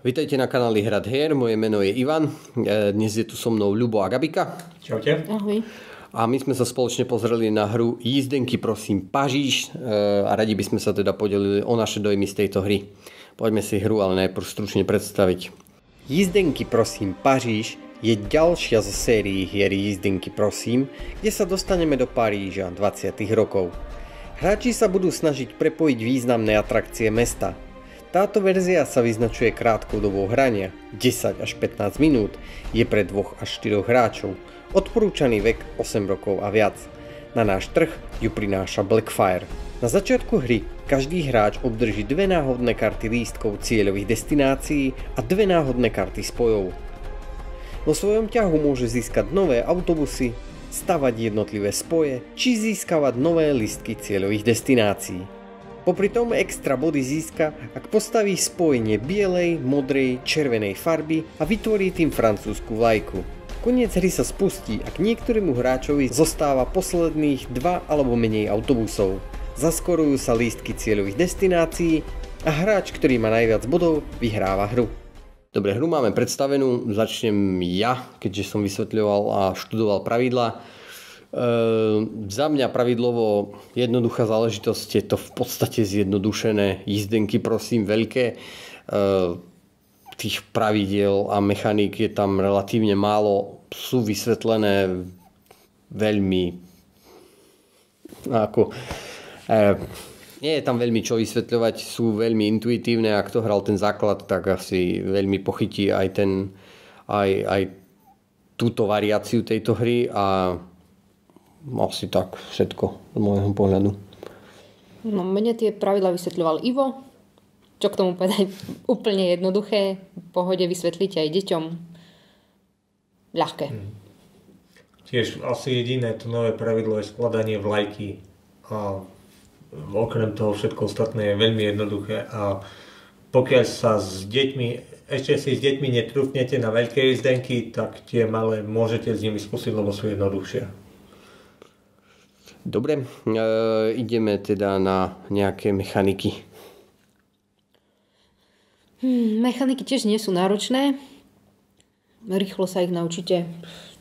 Vítajte na kanáli Hrad hier, moje meno je Ivan, e, dnes je tu so mnou Ľubo a Gabika. Čaute. Ahoj. A my sme sa spoločne pozreli na hru Jízdenky prosím Pažíš e, a radi by sme sa teda podelili o naše dojmy z tejto hry. Poďme si hru ale najprv stručne predstaviť. Jízdenky prosím Paríž je ďalšia zo sérií hier Jízdenky prosím, kde sa dostaneme do Paríža 20. rokov. Hráči sa budú snažiť prepojiť významné atrakcie mesta. Táto verzia sa vyznačuje krátkou dobou hrania, 10 až 15 minút, je pre 2 až 4 hráčov, odporúčaný vek 8 rokov a viac. Na náš trh ju prináša Blackfire. Na začiatku hry každý hráč obdrží dve náhodné karty lístkov cieľových destinácií a dve náhodné karty spojov. Vo svojom ťahu môže získať nové autobusy, stavať jednotlivé spoje či získavať nové listky cieľových destinácií. Popri tom extra body získa, ak postaví spojenie bielej, modrej, červenej farby a vytvorí tým francúzsku vlajku. Koniec hry sa spustí, ak niektorému hráčovi zostáva posledných dva alebo menej autobusov zaskorujú sa lístky cieľových destinácií a hráč, ktorý má najviac bodov, vyhráva hru. Dobre, hru máme predstavenú, začnem ja, keďže som vysvetľoval a študoval pravidla. E, za mňa pravidlovo jednoduchá záležitosť je to v podstate zjednodušené. Jízdenky prosím veľké. E, tých pravidiel a mechaník je tam relatívne málo. Sú vysvetlené veľmi ako E, nie je tam veľmi čo vysvetľovať, sú veľmi intuitívne a kto hral ten základ, tak asi veľmi pochytí aj, ten, aj, aj túto variáciu tejto hry a asi tak všetko z môjho pohľadu. No, mne tie pravidla vysvetľoval Ivo. Čo k tomu povedať? Úplne jednoduché. V pohode vysvetlíte aj deťom. Ľahké. Hmm. Tiež asi jediné to nové pravidlo je skladanie vlajky. A okrem toho všetko ostatné je veľmi jednoduché a pokiaľ sa s deťmi, ešte si s deťmi netrúfnete na veľké jízdenky, tak tie malé môžete s nimi skúsiť, lebo sú jednoduchšie. Dobre, e, ideme teda na nejaké mechaniky. Hmm, mechaniky tiež nie sú náročné. Rýchlo sa ich naučíte,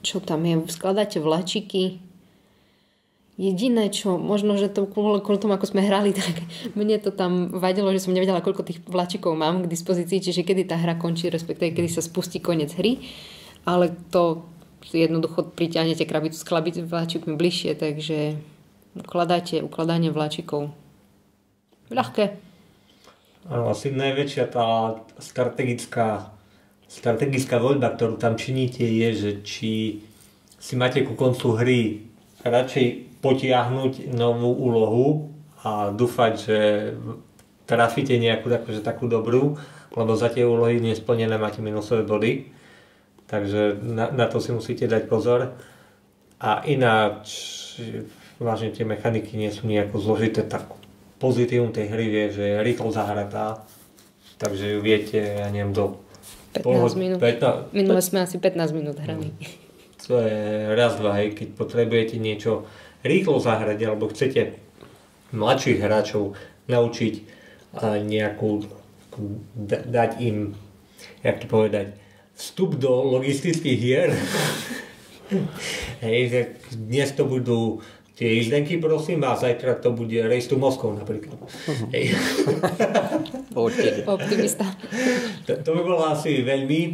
čo tam je. Skladáte vlačiky, Jediné, čo možno, že to kvôli, tomu, ako sme hrali, tak mne to tam vadilo, že som nevedela, koľko tých vlačikov mám k dispozícii, čiže kedy tá hra končí, respektíve kedy sa spustí koniec hry. Ale to jednoducho priťahnete krabicu s vlačikmi bližšie, takže ukladáte ukladanie vlačikov. Ľahké. Asi najväčšia tá strategická, strategická voľba, ktorú tam činíte, je, že či si máte ku koncu hry radšej potiahnuť novú úlohu a dúfať, že trafíte nejakú že takú dobrú, lebo za tie úlohy nesplnené máte minusové body. Takže na, na to si musíte dať pozor. A ináč, vážne tie mechaniky nie sú nejako zložité, tak pozitívum tej hry je, že je rýchlo zahratá, takže ju viete, ja neviem, do 15 pohod, minút. 15, Minule sme asi 15 minút hrali. To je raz, dva, hej, keď potrebujete niečo rýchlo zahrať alebo chcete mladších hráčov naučiť nejakú, dať im, jak to povedať, vstup do logistických hier. Hej, že dnes to budú tie jízdenky, prosím, a zajtra to bude Race to Moscow napríklad. Uh-huh. Hej. Optimista. To, to by bola asi veľmi e,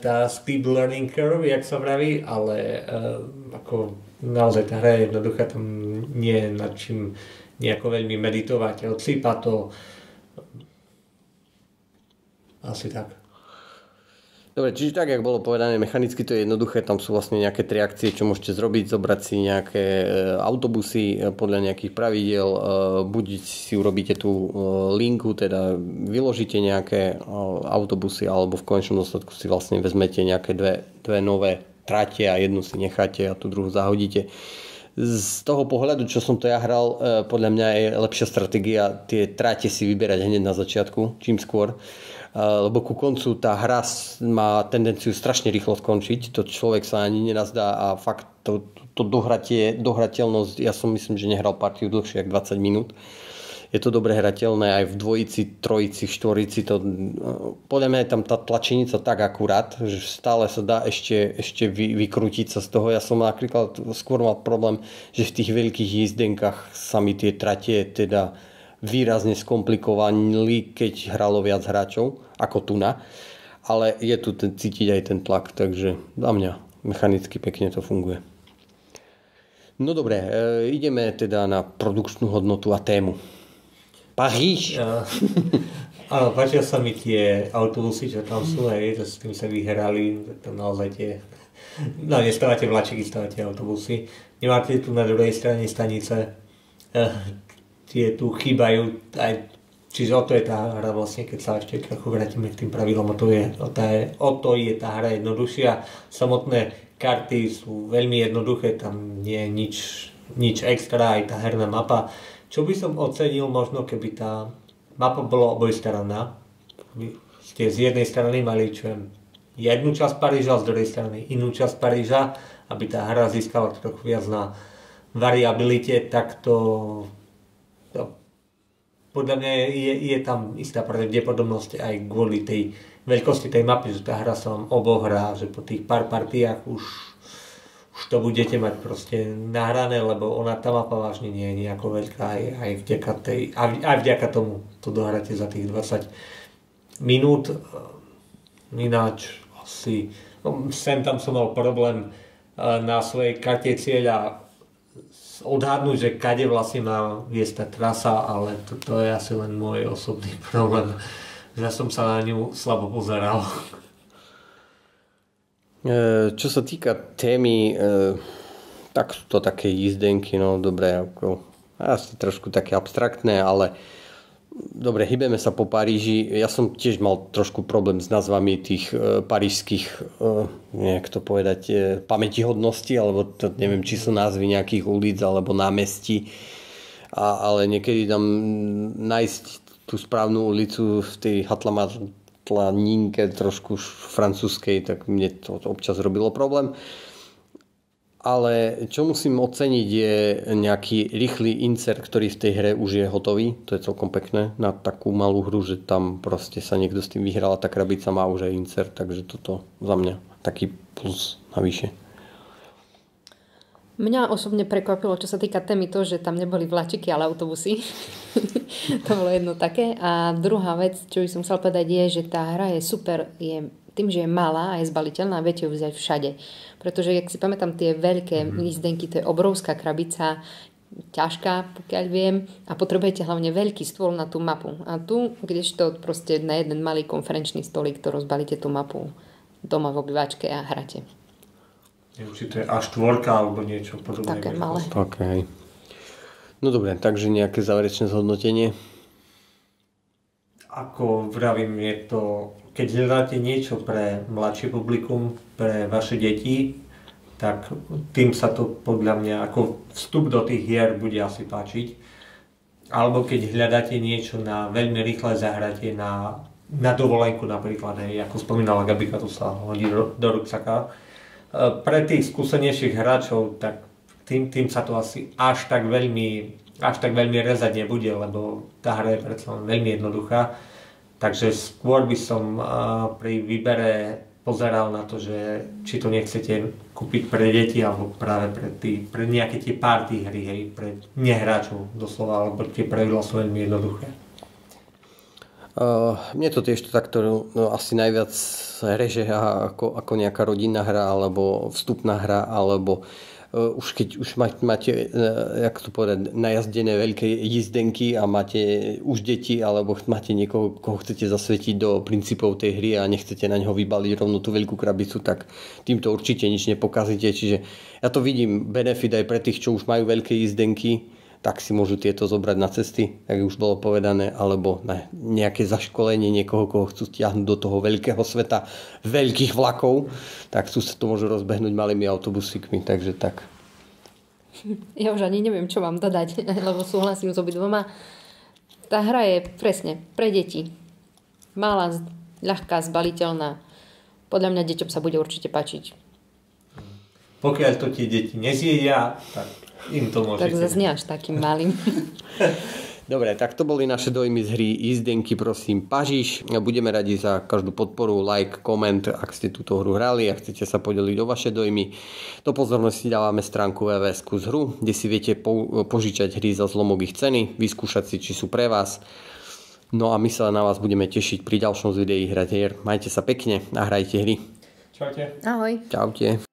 tá steep learning curve, jak sa vraví, ale uh, ako naozaj tá hra je jednoduchá, tam nie je nad čím nejako veľmi meditovať, odsýpa to. Asi tak. Dobre, čiže tak, jak bolo povedané, mechanicky to je jednoduché, tam sú vlastne nejaké tri akcie, čo môžete zrobiť, zobrať si nejaké e, autobusy e, podľa nejakých pravidel, e, buď si urobíte tú linku, teda vyložíte nejaké autobusy, alebo v konečnom dôsledku si vlastne vezmete nejaké dve, dve nové trate a jednu si necháte a tú druhú zahodíte. Z toho pohľadu, čo som to ja hral, e, podľa mňa je lepšia stratégia tie trate si vyberať hneď na začiatku, čím skôr. E, lebo ku koncu tá hra má tendenciu strašne rýchlo skončiť, to človek sa ani nenazdá a fakt to, to dohratie, dohrateľnosť, ja som myslím, že nehral partiu dlhšie ako 20 minút. Je to dobre hrateľné aj v dvojici, trojici, štvorici. To, podľa mňa je tam tá tlačenica tak akurát, že stále sa dá ešte, ešte vy, vykrútiť sa z toho. Ja som napríklad skôr mal problém, že v tých veľkých jízdenkách sa mi tie tratie teda výrazne skomplikovali, keď hralo viac hráčov ako na. Ale je tu ten, cítiť aj ten tlak, takže za mňa mechanicky pekne to funguje. No dobre, e, ideme teda na produkčnú hodnotu a tému. Paríž. Áno, páčia sa mi tie autobusy, čo tam sú, hej, s tým sa vyhrali, to naozaj tie... No, nestávate vlačiky, stávate autobusy. Nemáte tu na druhej strane stanice, eh, tie tu chýbajú, aj, čiže o to je tá hra vlastne, keď sa ešte trochu vrátime k tým pravidlom, o to je, o, tá o to je tá hra jednoduchšia. Samotné karty sú veľmi jednoduché, tam nie je nič, nič extra, aj tá herná mapa čo by som ocenil možno, keby tá mapa bola obojstranná. Ste z jednej strany mali, čo jednu časť Paríža, z druhej strany inú časť Paríža, aby tá hra získala trochu viac na variabilite, tak to, to podľa mňa je, je tam istá pravdepodobnosť aj kvôli tej veľkosti tej mapy, že tá hra sa vám obohrá, že po tých pár partiách už už to budete mať proste nahrané, lebo ona tá mapa vážne nie je nejako veľká aj, aj, vďaka, tej, aj, aj vďaka tomu to dohráte za tých 20 minút. Ináč asi no, sem tam som mal problém eh, na svojej karte cieľa odhadnúť, že kade vlastne má viesť tá trasa, ale to, to je asi len môj osobný problém. Ja som sa na ňu slabo pozeral. E, čo sa týka témy, e, tak sú to také jízdenky, no dobre, ako, asi trošku také abstraktné, ale dobre, hybeme sa po Paríži. Ja som tiež mal trošku problém s nazvami tých e, parížských, nejak to povedať, pamätihodností, alebo to, neviem, či sú názvy nejakých ulic alebo námestí, a, ale niekedy tam nájsť tú správnu ulicu v tej Hatlamar tlaninke trošku francúzskej, tak mne to občas robilo problém. Ale čo musím oceniť je nejaký rýchly insert, ktorý v tej hre už je hotový. To je celkom pekné na takú malú hru, že tam proste sa niekto s tým vyhral a tá krabica má už aj insert, takže toto za mňa taký plus navyše. Mňa osobne prekvapilo, čo sa týka témy, to, že tam neboli vlačiky, ale autobusy. to bolo jedno také. A druhá vec, čo by som chcel povedať, je, že tá hra je super, je tým, že je malá a je zbaliteľná, viete ju vzať všade. Pretože, jak si pamätám, tie veľké mm. jízdenky, to je obrovská krabica, ťažká, pokiaľ viem, a potrebujete hlavne veľký stôl na tú mapu. A tu, kdežto proste na jeden malý konferenčný stolík, to rozbalíte tú mapu doma v obývačke a hráte. Neviem, či to je A4 alebo niečo podobné. Také malé. Okay. No dobre, takže nejaké záverečné zhodnotenie? Ako vravím, je to, keď hľadáte niečo pre mladšie publikum, pre vaše deti, tak tým sa to podľa mňa ako vstup do tých hier bude asi páčiť. Alebo keď hľadáte niečo na veľmi rýchle zahratie na, na dovolenku napríklad, hej, ako spomínala Gabika, to sa hodí do, do ruksaka, pre tých skúsenejších hráčov, tak tým, tým sa to asi až tak veľmi, až tak veľmi rezať nebude, lebo tá hra je predsa veľmi jednoduchá. Takže skôr by som pri výbere pozeral na to, že či to nechcete kúpiť pre deti alebo práve pre, tý, pre nejaké tie party hry, hej, pre nehráčov doslova, alebo tie pravidla sú veľmi jednoduché. Uh, mne to tiež to takto no, asi najviac reže ako, ako nejaká rodinná hra alebo vstupná hra alebo uh, už keď už máte, uh, jak to povedať, najazdené veľké jízdenky a máte už deti alebo máte niekoho, koho chcete zasvetiť do princípov tej hry a nechcete na ňo vybaliť rovno tú veľkú krabicu, tak týmto určite nič nepokazíte. Čiže ja to vidím benefit aj pre tých, čo už majú veľké jízdenky, tak si môžu tieto zobrať na cesty, ako už bolo povedané, alebo na nejaké zaškolenie niekoho, koho chcú stiahnuť do toho veľkého sveta veľkých vlakov, tak tu sa to môžu rozbehnúť malými autobusíkmi, takže tak. Ja už ani neviem, čo vám dodať, lebo súhlasím s obidvoma. Tá hra je presne pre deti. Malá, ľahká, zbaliteľná. Podľa mňa deťom sa bude určite páčiť. Pokiaľ to tie deti nezjedia, tak im to môžete. Tak zase až takým malým. Dobre, tak to boli naše dojmy z hry Izdenky, prosím, Pažiš. Budeme radi za každú podporu, like, koment, ak ste túto hru hrali a chcete sa podeliť o vaše dojmy. Do pozornosti dávame stránku VVS z hru, kde si viete požičať hry za zlomok ich ceny, vyskúšať si, či sú pre vás. No a my sa na vás budeme tešiť pri ďalšom z videí hrať hier. Majte sa pekne a hrajte hry. Čaute. Ahoj. Čaute.